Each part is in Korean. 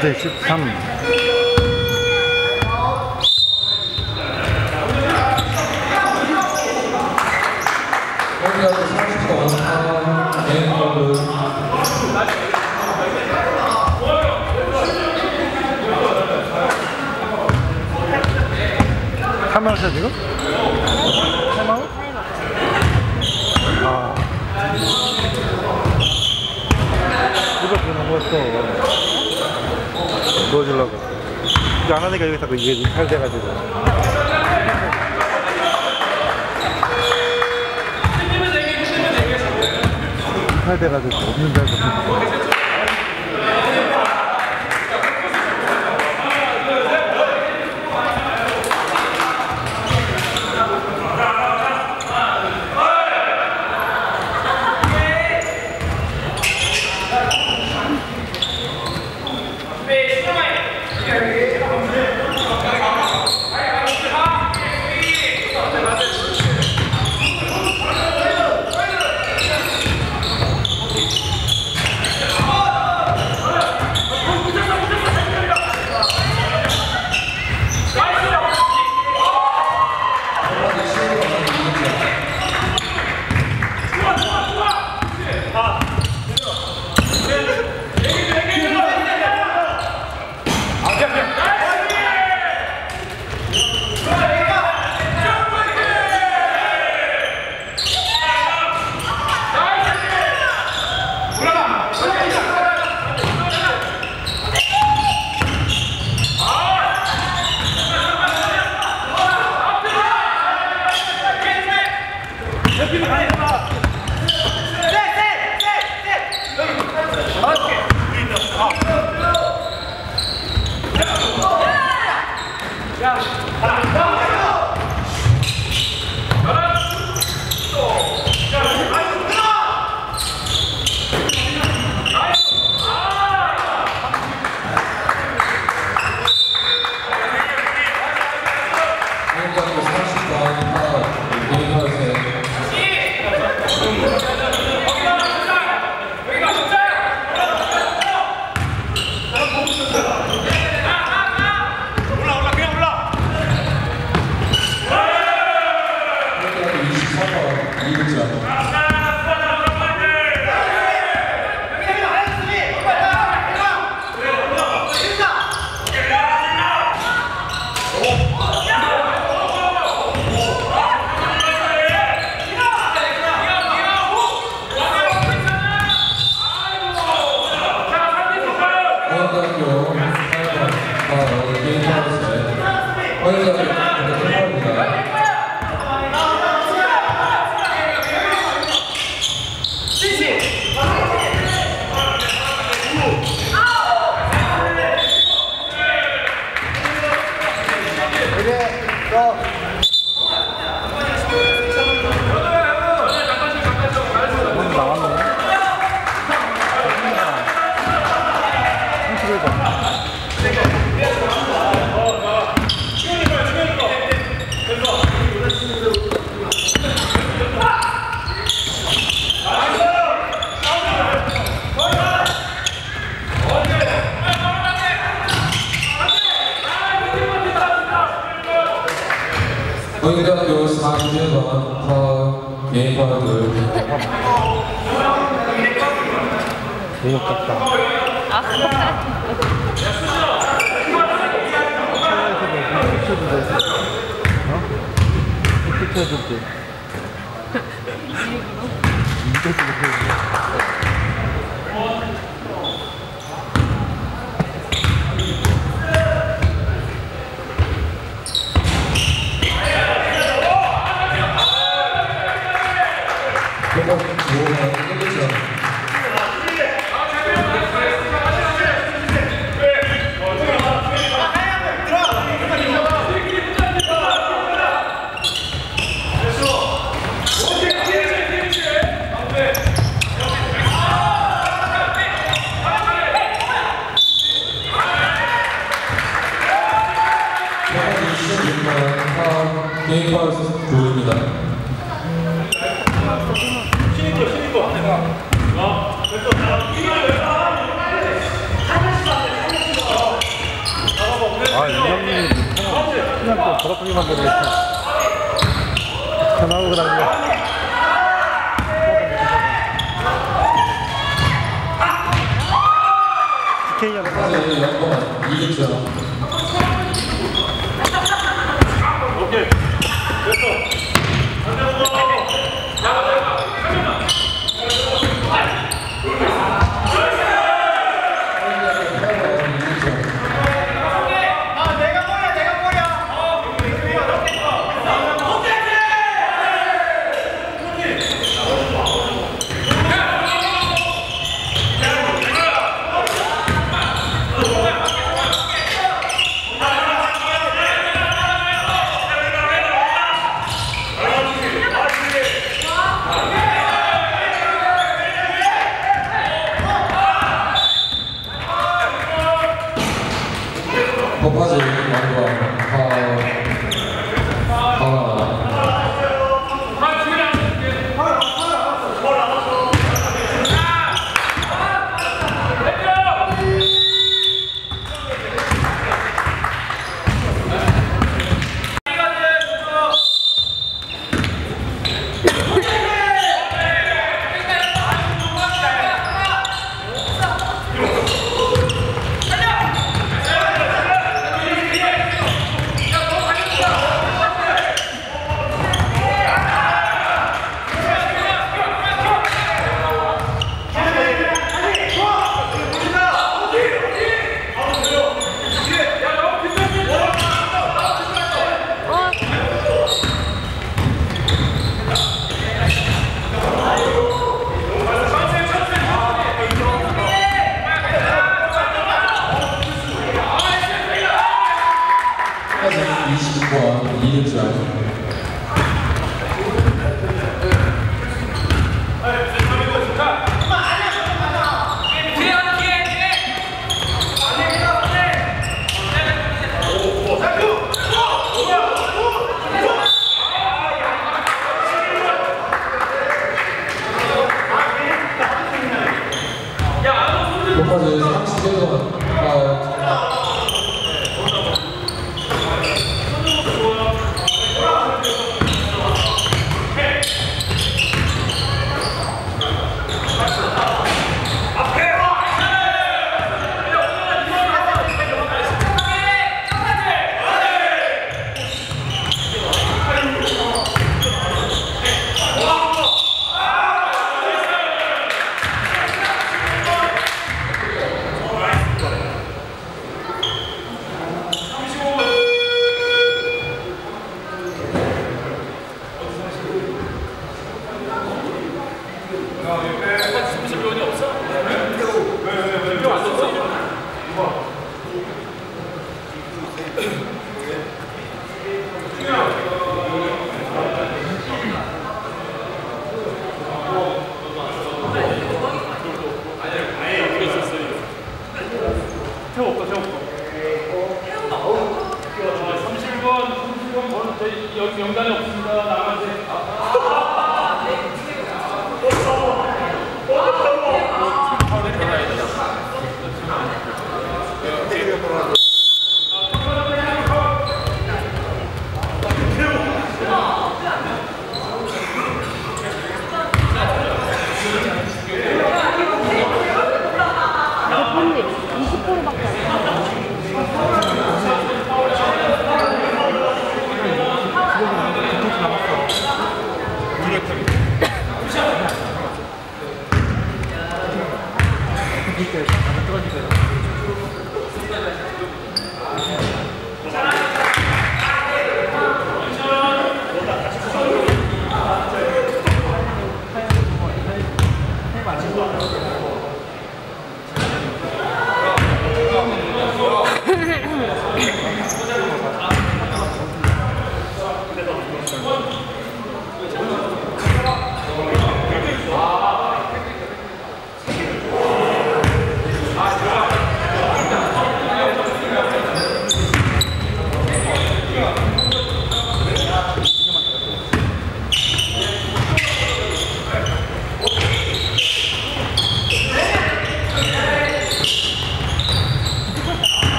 9대 13 카메라 지금? 이거 안 하니까 여기 자꾸 그 이게 탈돼가지고. 탈돼가지고 없는 데서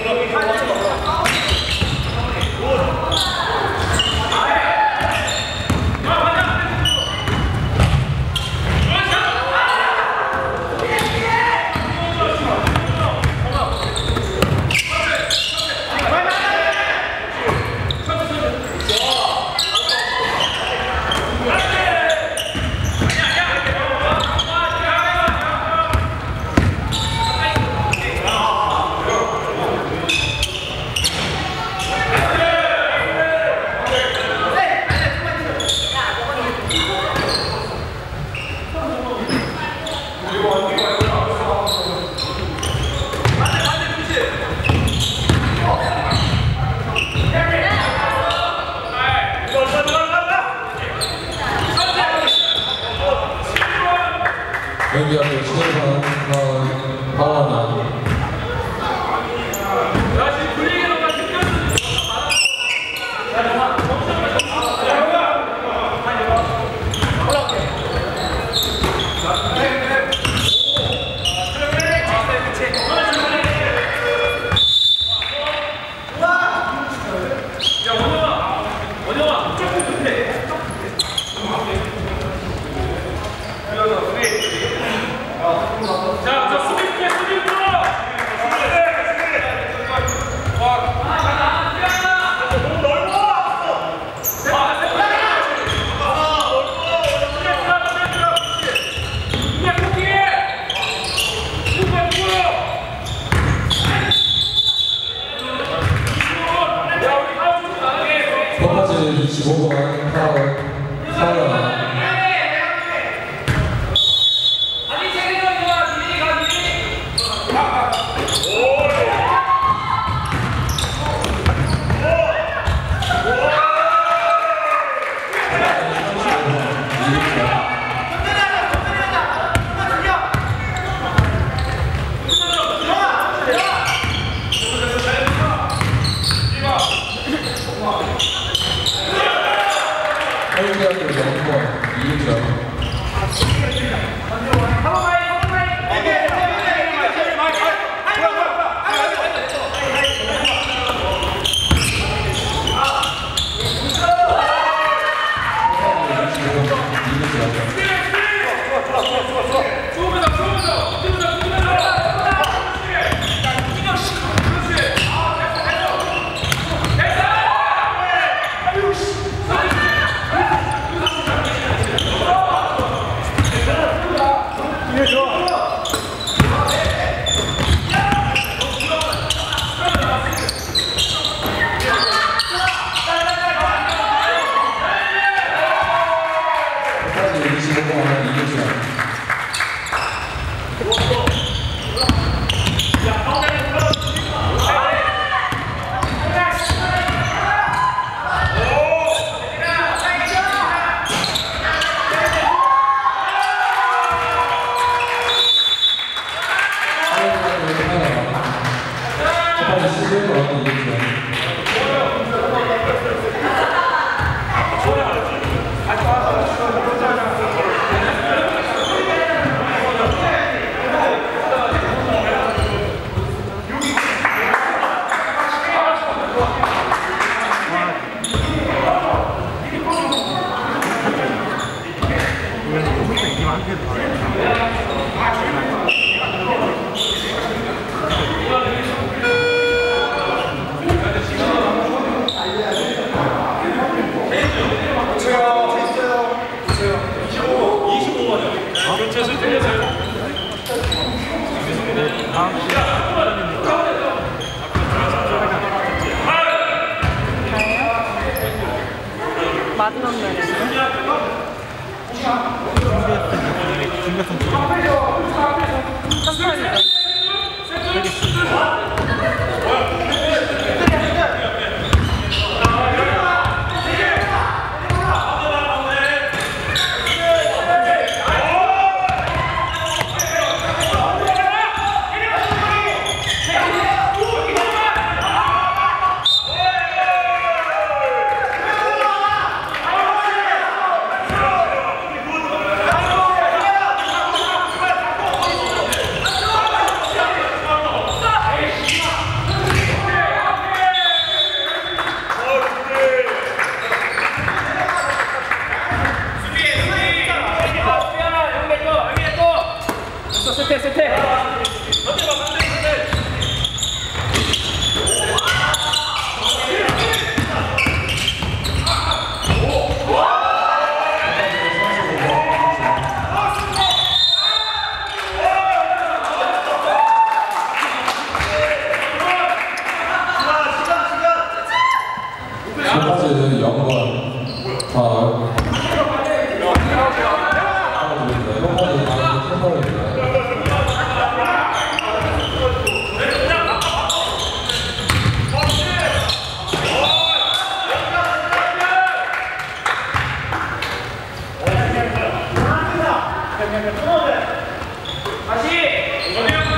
Thank. 영권 足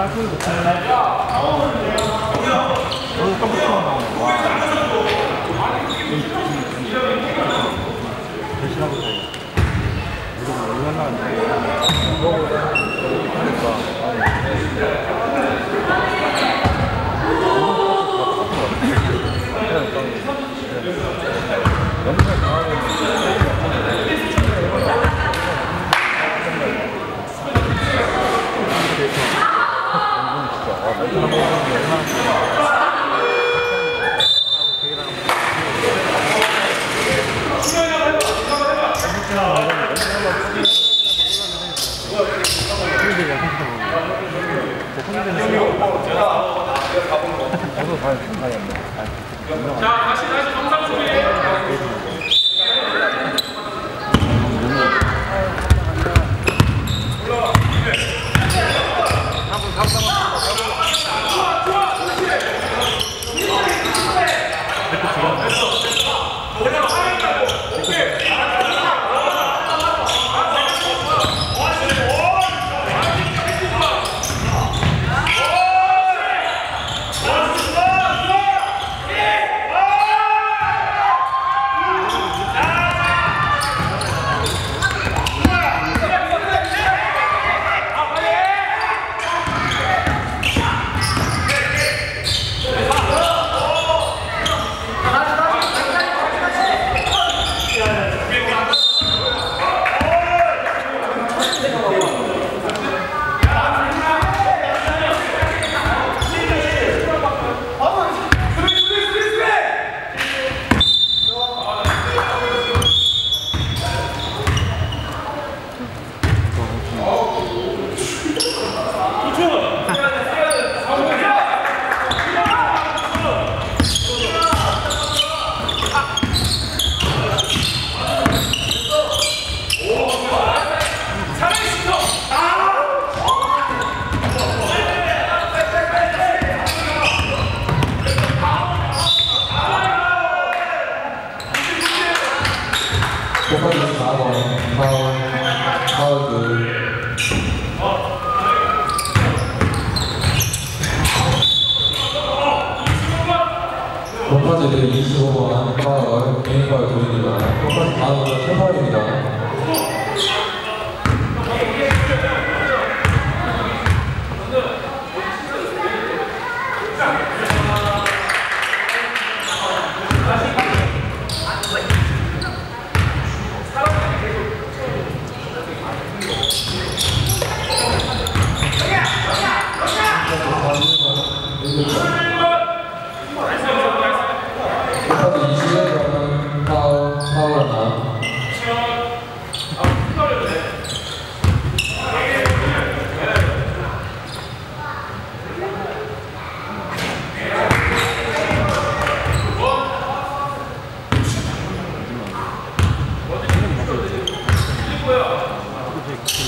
할거 대신하고 자요. 이거 올라가니까. 그러니까. 영상 강하게. 자,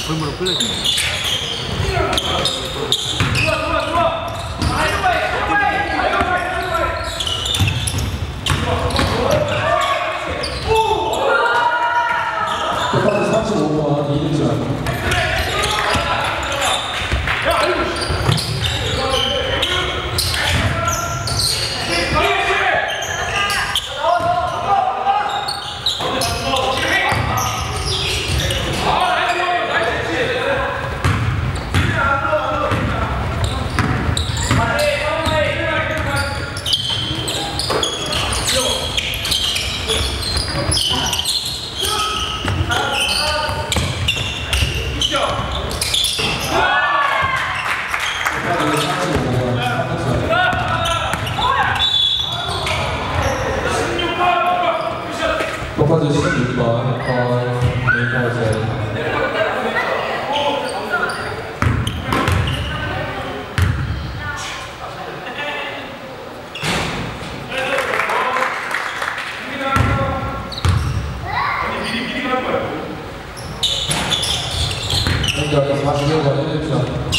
그 골무로 끌려집니다. Eu acho